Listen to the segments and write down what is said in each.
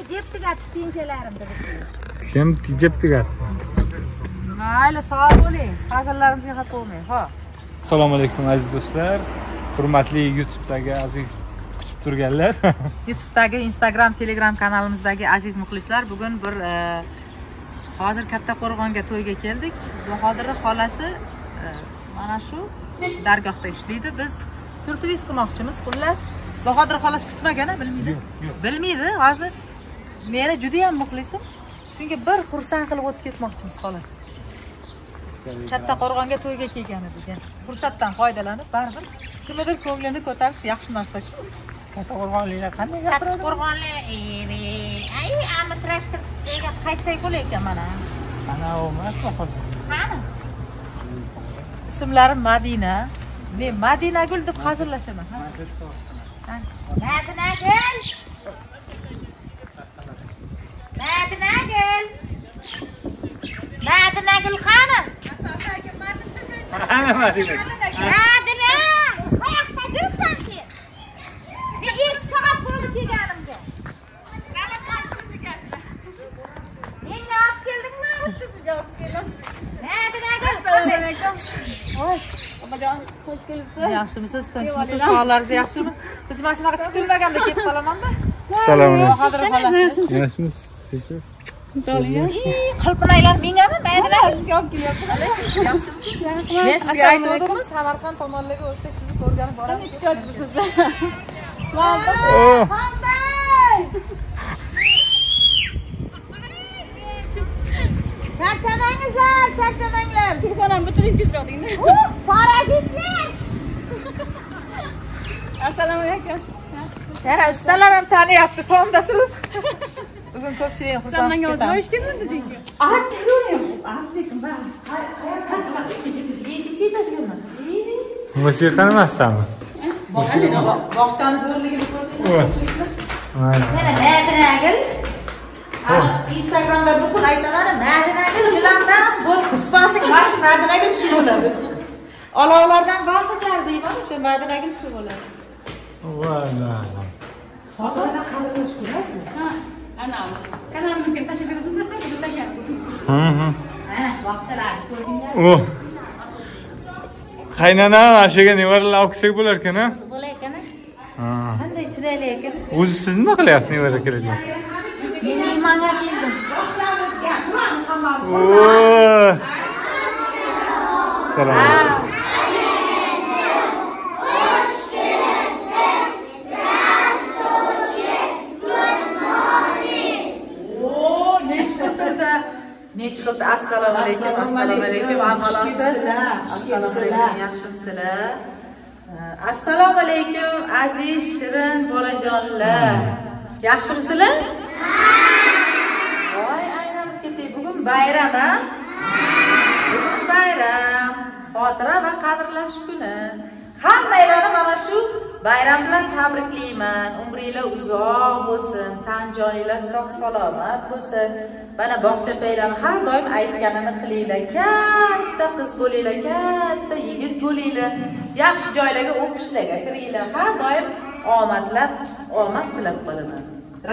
meni jeb tugatdi pensiyalarimni kim jeb tugatdi mayli sog' bo'ling hazillarimizga xafa bo'lmang ho assalomu alaykum aziz do'stlar. Hurmatli youtube'dagi aziz kutib turganlar youtube'dagi instagram telegram kanalimizdagi aziz muxlislar bugun bir e, hozir kattaqo'rg'onga to'yga keldik. Bahodirni xolasi e, mana shu dargohda ishlaydi. Biz syurpriz qilmoqchimiz xullas. Bahodir xolasi kutmagan a bilmaydi. Bilmaydi hozir meni judayam muxlisim. Shunga bir xursand qilib o'tib ketmoqchimiz xolos. Kattaqo'rg'onga to'yga kelgan edik fursatdan foydalanib baribir kimnidir ko'nglini ko'tarish yaxshi narsa. Kattaqo'rg'onliklar qanday kattaqo'rg'onli ay ama traktorga qaytsak bo'lar mana. Ana u emasmi qani? Ismlarim madina. Men madinagul deb hazillashaman. Madinagul madinagul madinagul qani ana madina madina qayoqda juribsan sen men ikki soat bo'ldi kelganimga menga olib keldingmi xuddi sizga olib keldim madinagul assalomu alaykum yaxshimisiz tinchmisiz sog'lig'ingiz yaxshimi biz mana shunaqa kutilmaganda ketib qolamanda assalomu alaykum bahodir xolasi yaxshimisiz tinchmisiz qilpinaylar mengami yaxshimisiz men sizga aytuvdimmi samarqand tomonlarga o'tsak sizni ko'rgani boramiz charchamangizlar charchamanglar telefonlarni bitiring tezroq degin parazitlar assalomu alaykum yana ustalar ham taniyapti tomda turib bugun ko'pchilik san xursand menga bo'lib ketamiz deding ikkinchi etasizmi musiqa nimasidami bog'chani zo'rligini ko'rdingmi. Mana. madinagil. Instagramda bugun aytaman madinagil gilamdan bu spasing mana shu madinagil shu bo'ladi. Olovlardan bosinglar deyman o'sha madinagil shu bo'ladi. Valla. xotirada أنا كان أنا مسكين تاشي بيرزون ده حاجة بتاشي Hı hı. ها وقتها Oh. Qaynanam ana shu yerga nevaralar olib kelsak bo'lar ekan-a? Bo'lar ekan-a? Ha. Qanday chiroyli ekan. O'zi siz nima qilyapsiz nevara kirgan? Xilda assalomu alaykum assalomu alaykum amalasi assalomu alaykum yaxshimisizlar assalomu alaykum aziz shirin bolajonlar yaxshimisizlar voy aylanib ketdik. Bugun bayram a bugun bayram. Xotira va qadrlash kuni. Hammanglarni mana shu bayram bilan tabriklayman. Umringlar uzoq bo'lsin. Tan joninglar sog' salomat bo'lsin. Mana bog'cha bog'chapaylarni har doim aytganini qilinglar. Katta qiz bo'linglar katta yigit bo'linglar. Yaxshi joylarga o'qishlarga kiringlar. Har doim omadlar omad tilab qolaman.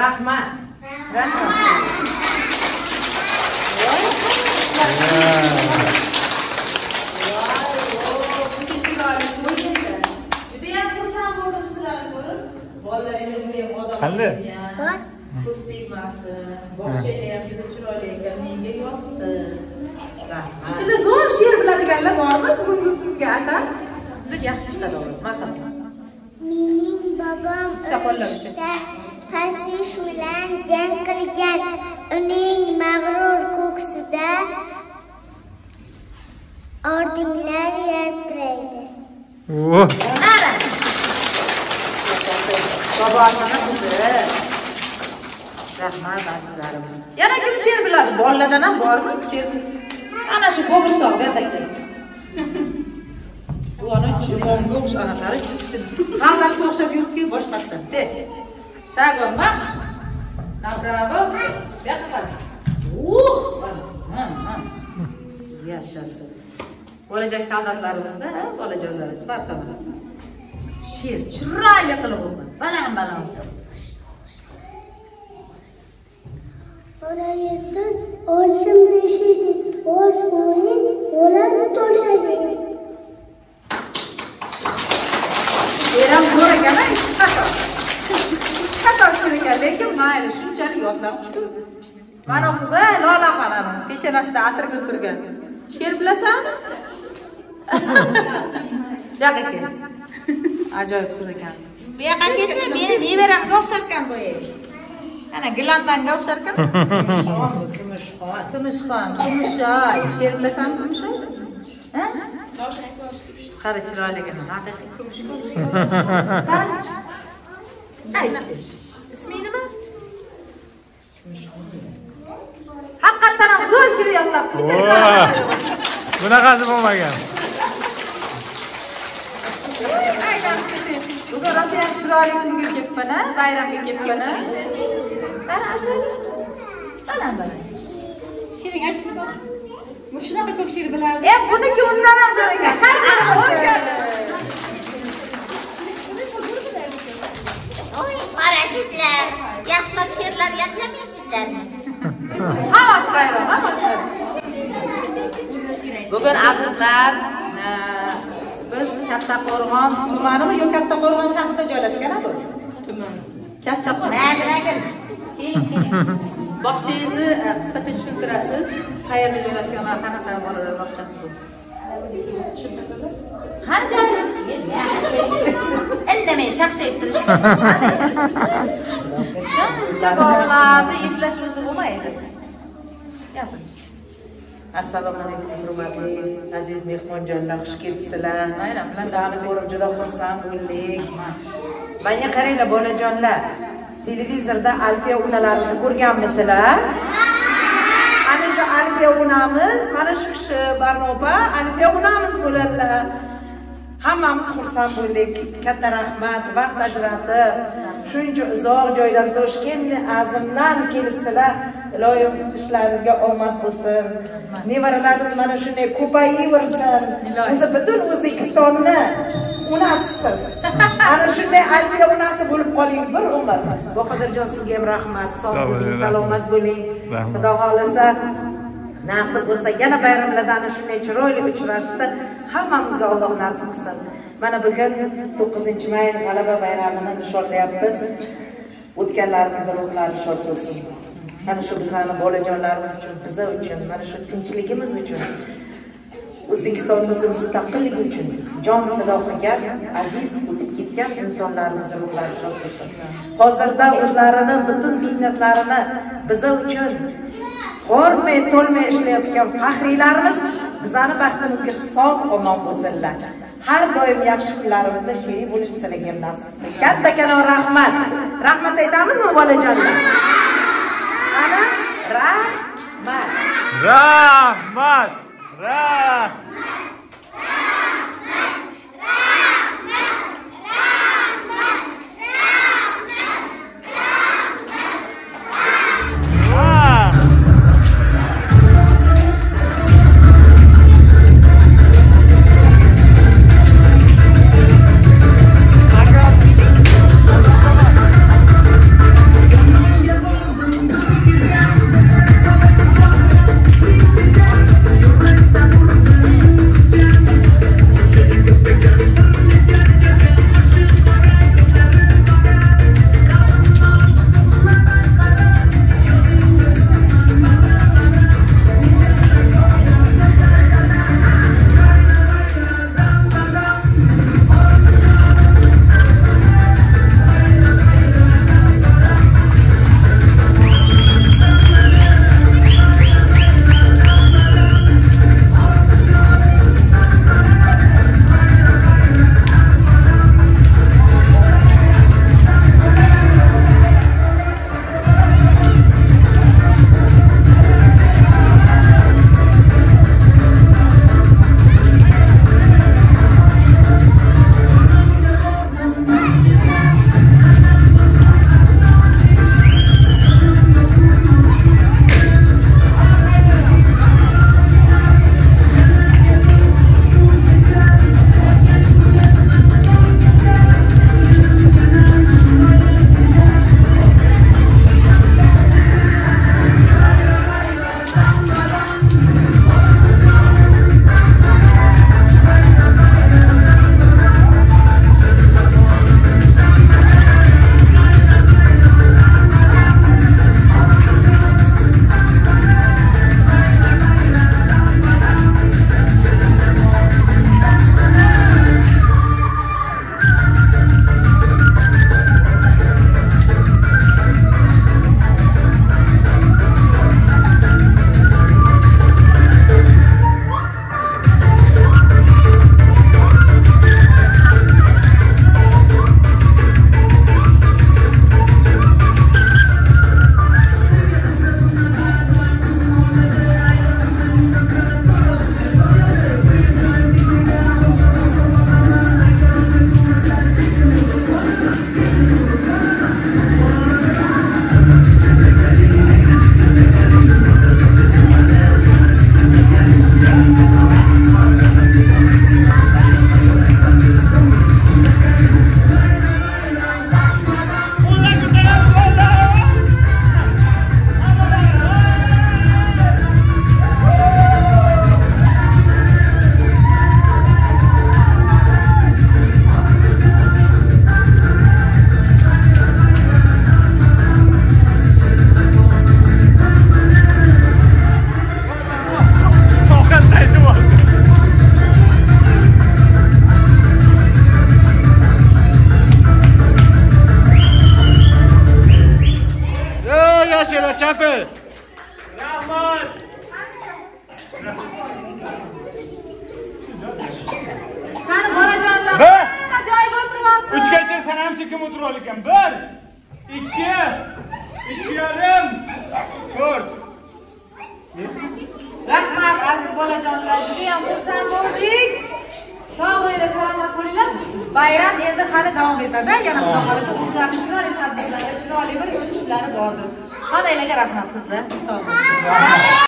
Rahmat. Rahmat judayam xursand bo'ldim sizlarni ko'rib bolalaringiz judayam odob Qanday? Bog'changlar ham juda chiroyli ekan menga yoqdi rahmat ichida zo'r she'r biladiganlar bormi bugungi kunga atab juda yaxshi chiqadi ovoz marhamat Mening bobom urushda qasish bilan jang qilgan. Uning mag'rur ko'ksida ordinlar yaltiraydi. Oh. Ana. Bobosini qizi. Rahmat azizlarim. Yana kim she'r biladi? Bolalardan ham bormi she'r? Ana shu bo'g'irsoq berdakan. Bu ana jimonga o'xshab anaqari chiqishi Salbatga o'xshab yuribdi boshqatdan. Tez. Shag'ir max. Направо. Yoqqa. Uh! Ha, ha. Yashasin. Bo'lajak soldatlarimizda, bolajonlarimiz marhamat. She'r chiroyli qilib o'qing. Baland baland. Ona yerdan olishim beshigi, o'z o'yin o'lan to'shagi. eram zo'r ekan qator ekan lekin mayli shunchalik yodlabdi mana qizi lola xonani peshonasida atirgul turgan. She'r bilasanmi yoqqa kel ajoyib qiz ekan. Bu yoqqa kelchi meni nevaramga o'xshar ekan bu ana gilamdanga o'xshar ekan kumushxon kumushxon. Kumushoy she'r bilasanmi kumushoy ha? Qara chiroyligini haqiqiy kumushxon. Aytchi isming nima? Haqiqatdan ham zo'r she'r yodlabdi bunaqasi bo'lmagan. Bugun rosa ham chiroyli kunga kelibman a bayramga kelibman a mana asal mana mana Shirin aytib ber. Bu shunaqa ko'p she'r bilardi. e buniki undan ham zo'r ekan qarasizlar. Yaxshilab she'rlar yodlamaysizlarmi? hammasi bayram hammasi bugun azizlar biz kattaqo'rg'on tumanimi yo kattaqo'rg'on shahrida joylashgan bu tuman katta Madragil. bog'changizni e, qisqacha tushuntirasiz. Qayerda joylashgan va qanaqa bolalar bog'chasi bu? Indamay shaqshayib turishingiz shuncha bog'larni eplashimiz bo'lmaydi. Gapiring assalomu alaykum hurmatli aziz mehmonjonlar xush kelibsizlar. Bayram bilan sizlarni ko'rib juda xursand bo'ldik. Manga qaranglar bolajonlar televizorda alfiya unalarimizni ko'rganmisizlar ana shu alfiya unamiz mana shu kishi barnopa alfiya unamiz bo'ladilar. Hammamiz xursand bo'ldik. Katta rahmat vaqt ajratib. Shuncha uzoq joydan toshkentni azimdan kelibsizlar. Iloyim ishlaringizga omad bo'lsin. Nevaralarimiz mana shunday ko'payaversin o'zi butun o'zbekistonni unasisiz ana shunday alfiya unasi bo'lib qoling. Bir umr. Bahodirjon sizga ham rahmat. Sog' bo'ling salomat bo'ling. Xudo xohlasa nasib bo'lsa yana bayramlarda ana shunday chiroyli uchrashishni hammamizga alloh nasib qilsin. Mana bugun to'qqizinchi may g'alaba bayramini nishonlayapmiz. O'tganlarimizni ruhlari shod bo'lsin. Mana shu bizani bolajonlarimiz uchun biza uchun mana shu tinchligimiz uchun o'zbekistonimizni mustaqilligi uchun jon fido qilgan aziz o'tib ketgan insonlarimizni ruhlari shod bo'lsin hozirda o'zlarini butun mehnatlarini biza uchun ko'rmay to'lmay ishlayotgan faxriylarimiz bizani baxtimizga sog' omon bo'lsinlar. Har doim yaxshi kunlarimizda sherik bo'lish sizlarga ham nasib qilsin. Kattakon rahmat. Rahmat aytamizmi bolajonlar? Ana rahmat. Rahmat. Rahmat Thank chapi rahmat qani bolajonlar? Hamma joyiga o'tirib olsin uchgacha sanamchi kim o'tirib ekan. Bir ikki ikki yarim to'rt. Rahmat aziz bolajonlar. Judayam xursand bo'ldik. Sog' bo'linglar salomat bo'linglar. Bayram endi hali davom etadi. Yana xudo xohlasa o'zlarini chiroyli tadbirlari chiroyli bir bordir hammanglarga rahmat qizlar sog' bo'ling